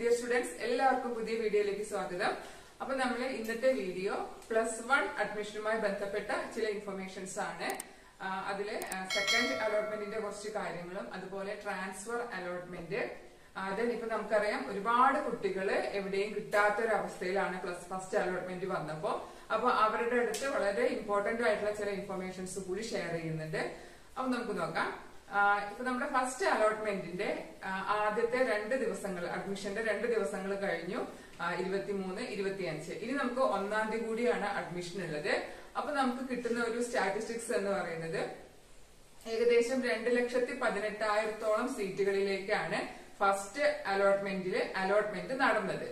Dear students എല്ലാവർക്കും പുതിയ വീഡിയോയിലേക്ക് സ്വാഗതം. അപ്പൊ നമ്മൾ ഇന്നത്തെ വീഡിയോ പ്ലസ് വൺ അഡ്മിഷനുമായി ബന്ധപ്പെട്ട ചില ഇൻഫർമേഷൻസ് ആണ്. അതിലെ സെക്കൻഡ് അലോട്ട്മെന്റിന്റെ കുറച്ച് കാര്യങ്ങളും അതുപോലെ ട്രാൻസ്ഫർ അലോട്ട്മെന്റ് ദെൻ ഇപ്പൊ നമുക്കറിയാം ഒരുപാട് കുട്ടികൾ എവിടെയും കിട്ടാത്ത ഒരു അവസ്ഥയിലാണ് പ്ലസ് ഫസ്റ്റ് അലോട്ട്മെന്റ് വന്നപ്പോ. അപ്പൊ അവരുടെ അടുത്ത് വളരെ ഇമ്പോർട്ടന്റ് ആയിട്ടുള്ള ചില ഇൻഫർമേഷൻസ് കൂടി ഷെയർ ചെയ്യുന്നുണ്ട്. അപ്പൊ നമുക്ക് നോക്കാം. ഇപ്പൊ നമ്മുടെ ഫസ്റ്റ് അലോട്ട്മെന്റിന്റെ ആദ്യത്തെ രണ്ട് ദിവസങ്ങൾ അഡ്മിഷന്റെ രണ്ട് ദിവസങ്ങൾ കഴിഞ്ഞു. ഇരുപത്തിമൂന്ന് ഇരുപത്തിയഞ്ച്. ഇനി നമുക്ക് ഒന്നാം തീയതി കൂടിയാണ് അഡ്മിഷൻ ഉള്ളത്. അപ്പൊ നമുക്ക് കിട്ടുന്ന ഒരു സ്റ്റാറ്റിസ്റ്റിക്സ് എന്ന് പറയുന്നത് ഏകദേശം രണ്ട് ലക്ഷത്തി പതിനെട്ടായിരത്തോളം സീറ്റുകളിലേക്കാണ് ഫസ്റ്റ് അലോട്ട്മെന്റിൽ അലോട്ട്മെന്റ് നടന്നത്.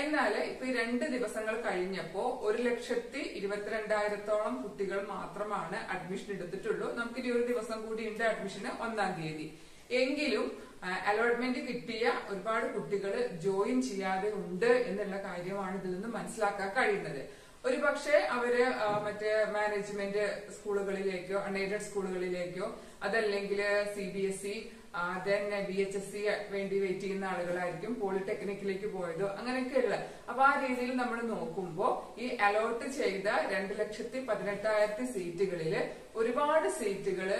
എന്നാൽ ഇപ്പൊ ഈ രണ്ട് ദിവസങ്ങൾ കഴിഞ്ഞപ്പോ ഒരു ലക്ഷത്തി ഇരുപത്തിരണ്ടായിരത്തോളം കുട്ടികൾ മാത്രമാണ് അഡ്മിഷൻ എടുത്തിട്ടുള്ളൂ. നമുക്ക് ഇനി ഒരു ദിവസം കൂടി ഉണ്ട് അഡ്മിഷന് ഒന്നാം തീയതി. എങ്കിലും അലോട്ട്മെന്റ് കിട്ടിയ ഒരുപാട് കുട്ടികൾ ജോയിൻ ചെയ്യാതെ ഉണ്ട് എന്നുള്ള കാര്യമാണ് ഇതിൽ നിന്ന് മനസ്സിലാക്കാൻ കഴിയുന്നത്. ഒരു പക്ഷേ അവർ മറ്റേ മാനേജ്മെന്റ് സ്കൂളുകളിലേക്കോ അൺഎയ്ഡഡ് സ്കൂളുകളിലേക്കോ അതല്ലെങ്കിൽ C B S E then B H S C വേണ്ടി വെയിറ്റ് ചെയ്യുന്ന ആളുകളായിരിക്കും പോളിടെക്നിക്കിലേക്ക് പോയതോ അങ്ങനെയൊക്കെയുള്ള അപ്പൊ ആ രീതിയിൽ നമ്മൾ നോക്കുമ്പോൾ ഈ അലോട്ട് ചെയ്ത രണ്ട് ലക്ഷത്തി പതിനെട്ടായിരത്തി സീറ്റുകളിൽ ഒരുപാട് സീറ്റുകൾ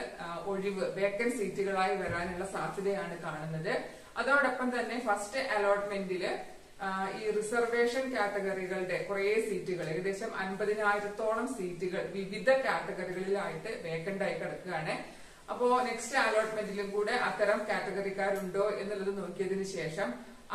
ഒഴിവ് വേക്കൻ സീറ്റുകളായി വരാനുള്ള സാധ്യതയാണ് കാണുന്നത്. അതോടൊപ്പം തന്നെ ഫസ്റ്റ് അലോട്ട്മെന്റിൽ ആ, ഈ റിസർവേഷൻ കാറ്റഗറികളുടെ കുറേ സീറ്റുകൾ ഏകദേശം അൻപതിനായിരത്തോളം സീറ്റുകൾ വിവിധ കാറ്റഗറികളിലായിട്ട് വേക്കന്റായി കിടക്കുകയാണ്. അപ്പോ നെക്സ്റ്റ് അലോട്ട്മെന്റിലും കൂടെ അത്തരം കാറ്റഗറിക്കാരുണ്ടോ എന്നുള്ളത് നോക്കിയതിനു ശേഷം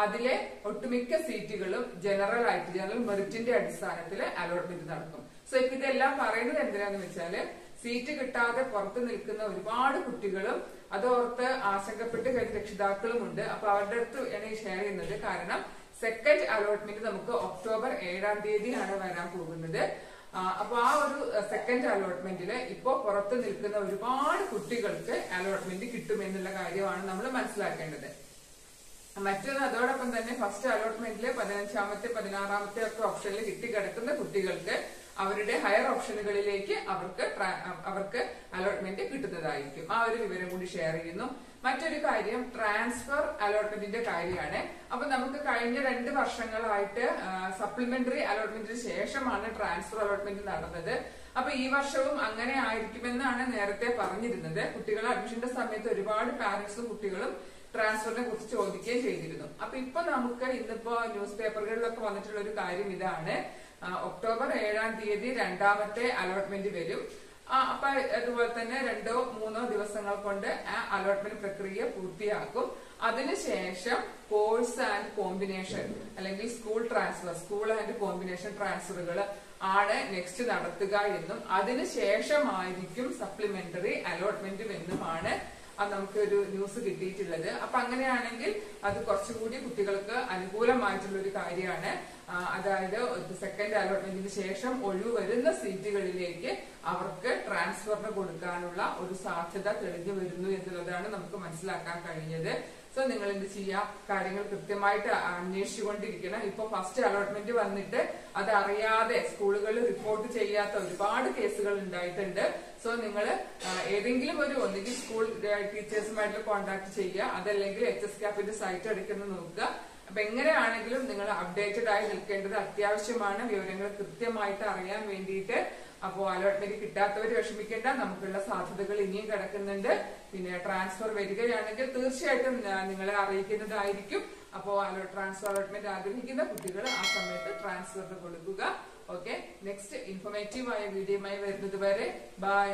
അതിലെ ഒട്ടുമിക്ക സീറ്റുകളും ജനറൽ ആയിട്ട് ജനറൽ മെറിറ്റിന്റെ അടിസ്ഥാനത്തിൽ അലോട്ട്മെന്റ് നടക്കും. സോ ഇപ്പൊ ഇതെല്ലാം പറയുന്നത് എന്തിനാന്ന് വെച്ചാൽ സീറ്റ് കിട്ടാതെ പുറത്തു നിൽക്കുന്ന ഒരുപാട് കുട്ടികളും അതോർത്ത് ആശങ്കപ്പെട്ട് കഴിഞ്ഞ രക്ഷിതാക്കളും ഉണ്ട് അപ്പൊ അവരുടെ അടുത്ത് ആണ് ഷെയർ ചെയ്യുന്നത്. കാരണം സെക്കൻഡ് അലോട്ട്മെന്റ് നമുക്ക് ഒക്ടോബർ ഏഴാം തീയതിയാണ് വരാൻ പോകുന്നത്. അപ്പൊ ആ ഒരു സെക്കൻഡ് അലോട്ട്മെന്റിൽ ഇപ്പോ പുറത്ത് നിൽക്കുന്ന ഒരുപാട് കുട്ടികൾക്ക് അലോട്ട്മെന്റ് കിട്ടുമെന്നുള്ള കാര്യമാണ് നമ്മൾ മനസ്സിലാക്കേണ്ടത്. മറ്റൊന്ന് അതോടൊപ്പം തന്നെ ഫസ്റ്റ് അലോട്ട്മെന്റിൽ പതിനഞ്ചാമത്തെ പതിനാറാമത്തെ ഒക്കെ ഓപ്ഷനിൽ കിട്ടിക്കിടക്കുന്ന കുട്ടികൾക്ക് അവരുടെ ഹയർ ഓപ്ഷനുകളിലേക്ക് അവർക്ക് അവർക്ക് അലോട്ട്മെന്റ് കിട്ടുന്നതായിരിക്കും. ആ ഒരു വിവരം കൂടി ഷെയർ ചെയ്യുന്നു. മറ്റൊരു കാര്യം ട്രാൻസ്ഫർ അലോട്ട്മെന്റിന്റെ കാര്യമാണ്. അപ്പൊ നമുക്ക് കഴിഞ്ഞ രണ്ട് വർഷങ്ങളായിട്ട് സപ്ലിമെന്ററി അലോട്ട്മെന്റിന് ശേഷമാണ് ട്രാൻസ്ഫർ അലോട്ട്മെന്റ് നടന്നത്. അപ്പൊ ഈ വർഷവും അങ്ങനെ ആയിരിക്കുമെന്നാണ് നേരത്തെ പറഞ്ഞിരുന്നത്. കുട്ടികളെ അഡ്മിഷന്റെ സമയത്ത് ഒരുപാട് പാരന്റ്സും കുട്ടികളും ട്രാൻസ്ഫറിനെ കുറിച്ച് ചോദിക്കുകയും ചെയ്തിരുന്നു. അപ്പൊ ഇപ്പൊ നമുക്ക് ഇന്നിപ്പോ ന്യൂസ് പേപ്പറുകളിലൊക്കെ വന്നിട്ടുള്ള ഒരു കാര്യം ഇതാണ്. ഒക്ടോബർ ഏഴാം തീയതി രണ്ടാമത്തെ അലോട്ട്മെന്റ് വരും. അപ്പൊ അതുപോലെ തന്നെ രണ്ടോ മൂന്നോ ദിവസങ്ങൾ കൊണ്ട് ആ അലോട്ട്മെന്റ് പ്രക്രിയ പൂർത്തിയാക്കും. അതിനുശേഷം കോഴ്സ് ആൻഡ് കോമ്പിനേഷൻ അല്ലെങ്കിൽ school transfer school and combination ട്രാൻസ്ഫറുകൾ ആണ് നെക്സ്റ്റ് നടത്തുക എന്നും അതിനുശേഷമായിരിക്കും സപ്ലിമെന്ററി അലോട്ട്മെന്റും എന്നുമാണ് അത് നമുക്ക് ഒരു ന്യൂസ് കിട്ടിയിട്ടുള്ളത്. അപ്പൊ അങ്ങനെയാണെങ്കിൽ അത് കുറച്ചുകൂടി കുട്ടികൾക്ക് അനുകൂലമായിട്ടുള്ള ഒരു കാര്യമാണ് അതായത് സെക്കൻഡ് അലോട്ട്മെന്റിന് ശേഷം ഒഴിവ് വരുന്ന സീറ്റുകളിലേക്ക് അവർക്ക് ട്രാൻസ്ഫറിന് കൊടുക്കാനുള്ള ഒരു സാധ്യത തെളിഞ്ഞു വരുന്നു എന്നുള്ളതാണ് നമുക്ക് മനസ്സിലാക്കാൻ കഴിഞ്ഞത്. സോ നിങ്ങൾ എന്ത് ചെയ്യുക? കാര്യങ്ങൾ കൃത്യമായിട്ട് അന്വേഷിച്ചുകൊണ്ടിരിക്കണം. ഇപ്പൊ ഫസ്റ്റ് അലോട്ട്മെന്റ് വന്നിട്ട് അത് അറിയാതെ സ്കൂളുകളിൽ റിപ്പോർട്ട് ചെയ്യാത്ത ഒരുപാട് കേസുകൾ ഉണ്ടായിട്ടുണ്ട്. സോ നിങ്ങൾ ഏതെങ്കിലും ഒരു ഒന്നുകിൽ സ്കൂൾ ടീച്ചേഴ്സുമായിട്ട് കോൺടാക്ട് ചെയ്യുക. അതല്ലെങ്കിൽ എച്ച് എസ് ക്യാപ്പിന്റെ സൈറ്റ് എടുക്കുന്ന നോക്കുക. അപ്പൊ എങ്ങനെയാണെങ്കിലും നിങ്ങൾ അപ്ഡേറ്റഡ് ആയി നിൽക്കേണ്ടത് അത്യാവശ്യമാണ്. വിവരങ്ങൾ കൃത്യമായിട്ട് അറിയാൻ വേണ്ടിയിട്ട് അപ്പോ അലോട്ട്മെന്റ് കിട്ടാത്തവർ വിഷമിക്കേണ്ട നമുക്കുള്ള സാധ്യതകൾ ഇനിയും കിടക്കുന്നുണ്ട്. പിന്നെ ട്രാൻസ്ഫർ വരികയാണെങ്കിൽ തീർച്ചയായിട്ടും നിങ്ങളെ അറിയിക്കുന്നതായിരിക്കും. അപ്പോ ട്രാൻസ്ഫർ അലോട്ട്മെന്റ് ആഗ്രഹിക്കുന്ന കുട്ടികൾ ആ സമയത്ത് ട്രാൻസ്ഫർ കൊടുക്കുക. ഓക്കെ? നെക്സ്റ്റ് ഇൻഫോർമേറ്റീവ് ആയ വീഡിയോയുമായി വരുന്നത് വരെ. ബൈ.